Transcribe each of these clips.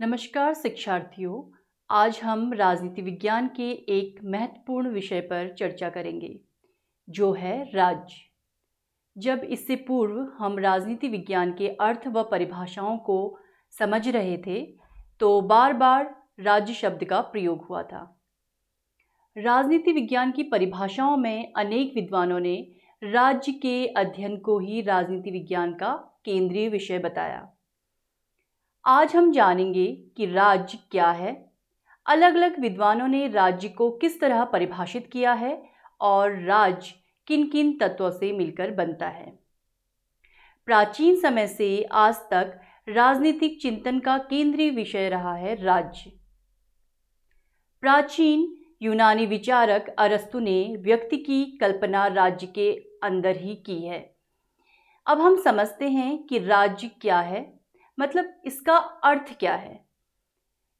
नमस्कार शिक्षार्थियों, आज हम राजनीति विज्ञान के एक महत्वपूर्ण विषय पर चर्चा करेंगे, जो है राज्य। जब इससे पूर्व हम राजनीति विज्ञान के अर्थ व परिभाषाओं को समझ रहे थे तो बार बार राज्य शब्द का प्रयोग हुआ था। राजनीति विज्ञान की परिभाषाओं में अनेक विद्वानों ने राज्य के अध्ययन को ही राजनीति विज्ञान का केंद्रीय विषय बताया। आज हम जानेंगे कि राज्य क्या है। अलग अलग विद्वानों ने राज्य को किस तरह परिभाषित किया है और राज्य किन किन तत्वों से मिलकर बनता है। प्राचीन समय से आज तक राजनीतिक चिंतन का केंद्रीय विषय रहा है राज्य। प्राचीन यूनानी विचारक अरस्तु ने व्यक्ति की कल्पना राज्य के अंदर ही की है। अब हम समझते हैं कि राज्य क्या है। मतलब इसका अर्थ क्या है?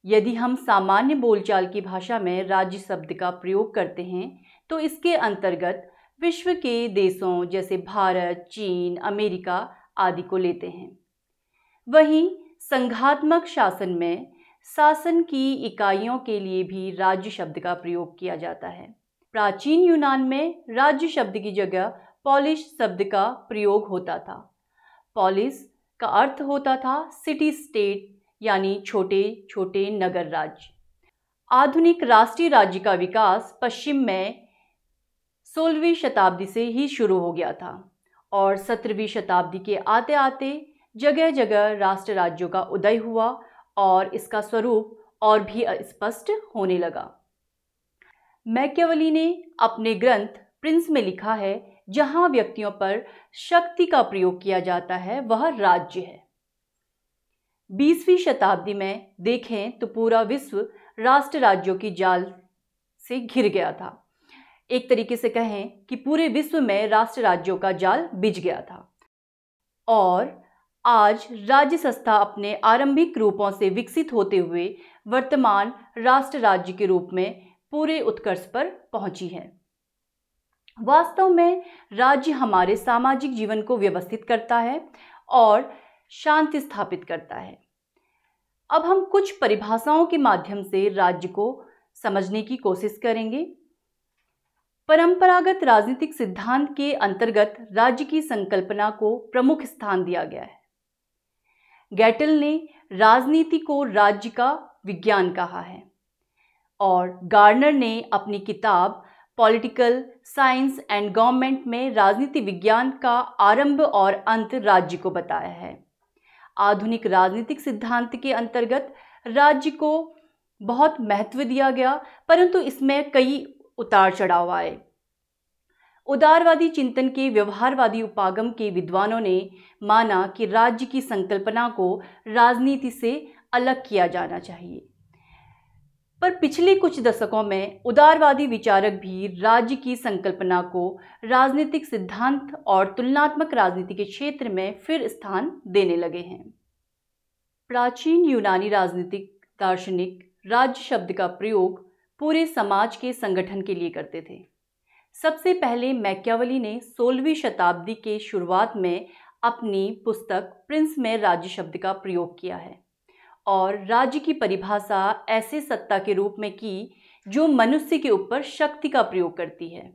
यदि हम सामान्य बोलचाल की भाषा में राज्य शब्द का प्रयोग करते हैं तो इसके अंतर्गत विश्व के देशों जैसे भारत, चीन, अमेरिका आदि को लेते हैं। वहीं संघात्मक शासन में शासन की इकाइयों के लिए भी राज्य शब्द का प्रयोग किया जाता है। प्राचीन यूनान में राज्य शब्द की जगह पॉलिश शब्द का प्रयोग होता था। पॉलिस का अर्थ होता था सिटी स्टेट, यानी छोटे छोटे नगर राज्य। आधुनिक राष्ट्रीय राज्य का विकास पश्चिम में सोलहवीं शताब्दी से ही शुरू हो गया था और सत्रहवीं शताब्दी के आते आते जगह जगह राष्ट्र राज्यों का उदय हुआ और इसका स्वरूप और भी स्पष्ट होने लगा। मैकेवली ने अपने ग्रंथ प्रिंस में लिखा है जहाँ व्यक्तियों पर शक्ति का प्रयोग किया जाता है, वह राज्य है। बीसवीं शताब्दी में देखें तो पूरा विश्व राष्ट्र राज्यों की जाल से घिर गया था। एक तरीके से कहें कि पूरे विश्व में राष्ट्र राज्यों का जाल बिछ गया था। और आज राज्य संस्था अपने आरंभिक रूपों से विकसित होते हुए वर्तमान राष्ट्र राज्य के रूप में पूरे उत्कर्ष पर पहुँची है। वास्तव में राज्य हमारे सामाजिक जीवन को व्यवस्थित करता है और शांति स्थापित करता है। अब हम कुछ परिभाषाओं के माध्यम से राज्य को समझने की कोशिश करेंगे। परंपरागत राजनीतिक सिद्धांत के अंतर्गत राज्य की संकल्पना को प्रमुख स्थान दिया गया है। गैटल ने राजनीति को राज्य का विज्ञान कहा है और गार्नर ने अपनी किताब पॉलिटिकल, साइंस एंड गवर्नमेंट में राजनीति विज्ञान का आरंभ और अंत राज्य को बताया है। आधुनिक राजनीतिक सिद्धांत के अंतर्गत राज्य को बहुत महत्व दिया गया, परंतु इसमें कई उतार चढ़ाव आए। उदारवादी चिंतन के व्यवहारवादी उपागम के विद्वानों ने माना कि राज्य की संकल्पना को राजनीति से अलग किया जाना चाहिए। पर पिछले कुछ दशकों में उदारवादी विचारक भी राज्य की संकल्पना को राजनीतिक सिद्धांत और तुलनात्मक राजनीति के क्षेत्र में फिर स्थान देने लगे हैं। प्राचीन यूनानी राजनीतिक, दार्शनिक, राज्य शब्द का प्रयोग पूरे समाज के संगठन के लिए करते थे। सबसे पहले मैक्यावली ने सोलहवीं शताब्दी के शुरुआत में अपनी पुस्तक प्रिंस में राज्य शब्द का प्रयोग किया है। और राज्य की परिभाषा ऐसे सत्ता के रूप में की जो मनुष्य के ऊपर शक्ति का प्रयोग करती है।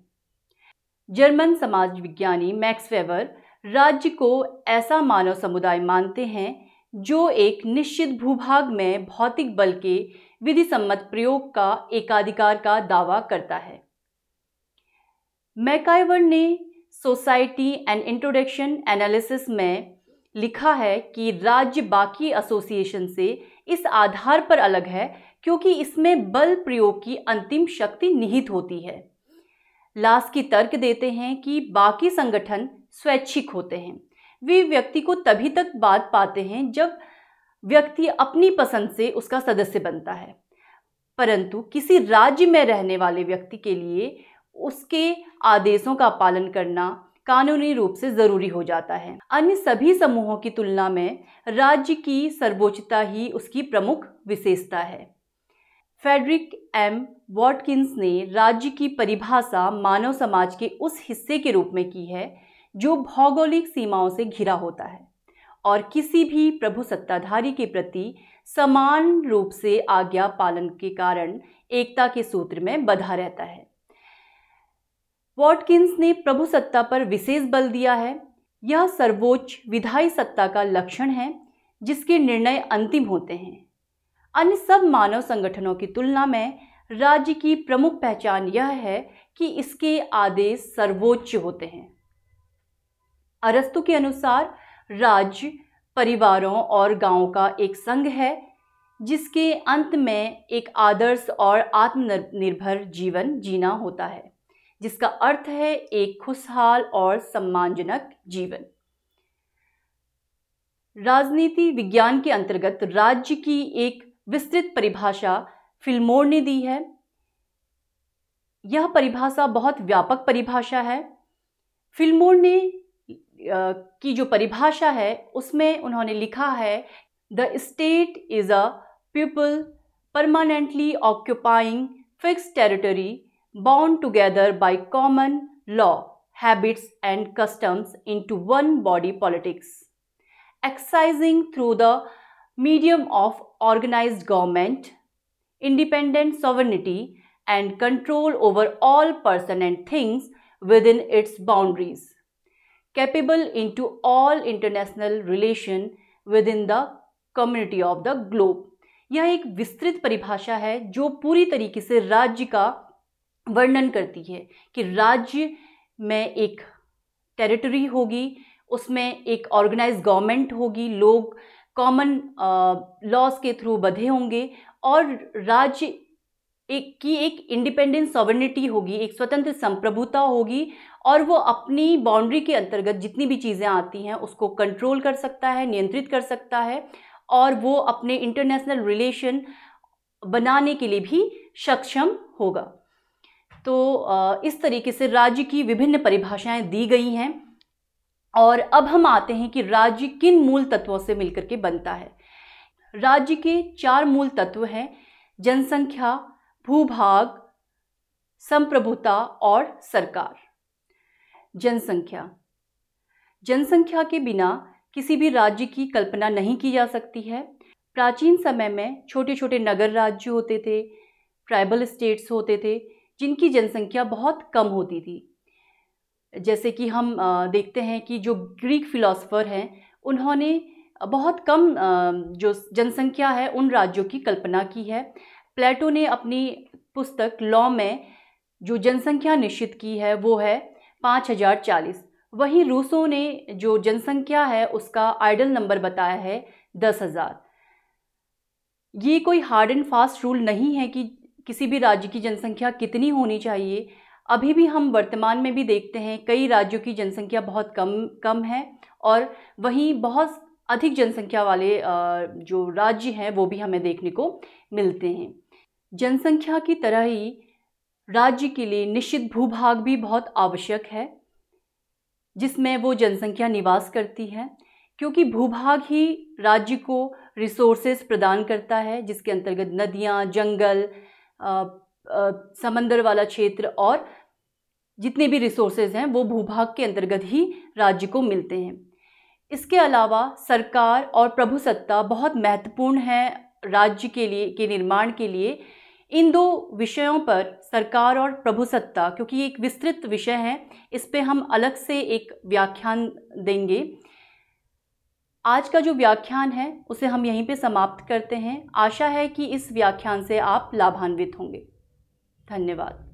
जर्मन समाज विज्ञानी मैक्स वेबर राज्य को ऐसा मानव समुदाय मानते हैं जो एक निश्चित भूभाग में भौतिक बल के विधि सम्मत प्रयोग का एकाधिकार का दावा करता है। मैकाइवर ने सोसाइटी एंड इंट्रोडक्शन एनालिसिस में लिखा है कि राज्य बाकी एसोसिएशन से इस आधार पर अलग है क्योंकि इसमें बल प्रयोग की अंतिम शक्ति निहित होती है। लास की तर्क देते हैं कि बाकी संगठन स्वैच्छिक होते हैं। वे व्यक्ति को तभी तक बात पाते हैं जब व्यक्ति अपनी पसंद से उसका सदस्य बनता है। परंतु किसी राज्य में रहने वाले व्यक्ति के लिए उसके आदेशों का पालन करना कानूनी रूप से ज़रूरी हो जाता है। अन्य सभी समूहों की तुलना में राज्य की सर्वोच्चता ही उसकी प्रमुख विशेषता है। Frederick M. वॉटकिंस ने राज्य की परिभाषा मानव समाज के उस हिस्से के रूप में की है, जो भौगोलिक सीमाओं से घिरा होता है, और किसी भी प्रभु सत्ताधारी के प्रति समान रूप से आज्ञा पालन के कारण एकता के सूत्र में बधा रहता है। वॉटकिंस ने प्रभु सत्ता पर विशेष बल दिया है। यह सर्वोच्च विधायी सत्ता का लक्षण है, जिसके निर्णय अंतिम होते हैं। अन्य सब मानव संगठनों की तुलना में राज्य की प्रमुख पहचान यह है कि इसके आदेश सर्वोच्च होते हैं। अरस्तु के अनुसार राज्य, परिवारों और गाँवों का एक संघ है, जिसके अंत में एक आदर्श और आत्मनिर्भर जीवन जीना होता है। जिसका अर्थ है एक खुशहाल और सम्मानजनक जीवन। राजनीति विज्ञान के अंतर्गत राज्य की एक विस्तृत परिभाषा फिल्मोर ने दी है। यह परिभाषा बहुत व्यापक परिभाषा है। फिल्मोर ने की जो परिभाषा है, उसमें उन्होंने लिखा है, the state is a people permanently occupying fix territory Bound together by common law habits and customs into one body politics exercising through the medium of organised government independent sovereignty and control over all person and things within its boundaries, capable into all international relation within the community of the globe. यह एक विस्तृत परिभाषा है जो पूरी तरीके से राज्य का वर्णन करती है कि राज्य में एक टेरिटरी होगी, उसमें एक ऑर्गेनाइज गवर्नमेंट होगी, लोग कॉमन लॉज के थ्रू बधे होंगे और राज्य एक, की एक इंडिपेंडेंट सॉवर्निटी होगी, एक स्वतंत्र संप्रभुता होगी और वो अपनी बाउंड्री के अंतर्गत जितनी भी चीज़ें आती हैं, उसको कंट्रोल कर सकता है, नियंत्रित कर सकता है और वो अपने इंटरनेशनल रिलेशन बनाने के लिए भी सक्षम होगा। तो इस तरीके से राज्य की विभिन्न परिभाषाएँ दी गई हैं। और अब हम आते हैं कि राज्य किन मूल तत्वों से मिलकर के बनता है। राज्य के चार मूल तत्व हैं, जनसंख्या, भूभाग, संप्रभुता और सरकार। जनसंख्या। जनसंख्या के बिना किसी भी राज्य की कल्पना नहीं की जा सकती है। प्राचीन समय में छोटे छोटे नगर राज्य होते थे, ट्राइबल स्टेट्स होते थे जिनकी जनसंख्या बहुत कम होती थी। जैसे कि हम देखते हैं कि जो ग्रीक फिलोसफर हैं, उन्होंने बहुत कम जो जनसंख्या है, उन राज्यों की कल्पना की है। प्लेटो ने अपनी पुस्तक लॉ में जो जनसंख्या निश्चित की है, वो है पाँच हज़ार चालीस। वहीं रूसों ने जो जनसंख्या है, उसका आइडल नंबर बताया है दस हज़ार। ये कोई हार्ड एंड फास्ट रूल नहीं है कि किसी भी राज्य की जनसंख्या कितनी होनी चाहिए, अभी भी हम वर्तमान में भी देखते हैं कई राज्यों की जनसंख्या बहुत कम कम है और वहीं बहुत अधिक जनसंख्या वाले जो राज्य हैं वो भी हमें देखने को मिलते हैं। जनसंख्या की तरह ही राज्य के लिए निश्चित भूभाग भी बहुत आवश्यक है, जिसमें वो जनसंख्या निवास करती है, क्योंकि भूभाग ही राज्य को रिसोर्सेज प्रदान करता है, जिसके अंतर्गत नदियाँ, जंगल समंदर वाला क्षेत्र और जितने भी रिसोर्सेज हैं, वो भूभाग के अंतर्गत ही राज्य को मिलते हैं। इसके अलावा सरकार और प्रभुसत्ता बहुत महत्वपूर्ण है राज्य के लिए, के निर्माण के लिए। इन दो विषयों पर सरकार और प्रभुसत्ता क्योंकि एक विस्तृत विषय है, इस पर हम अलग से एक व्याख्यान देंगे। आज का जो व्याख्यान है, उसे हम यहीं पे समाप्त करते हैं। आशा है कि इस व्याख्यान से आप लाभान्वित होंगे। धन्यवाद।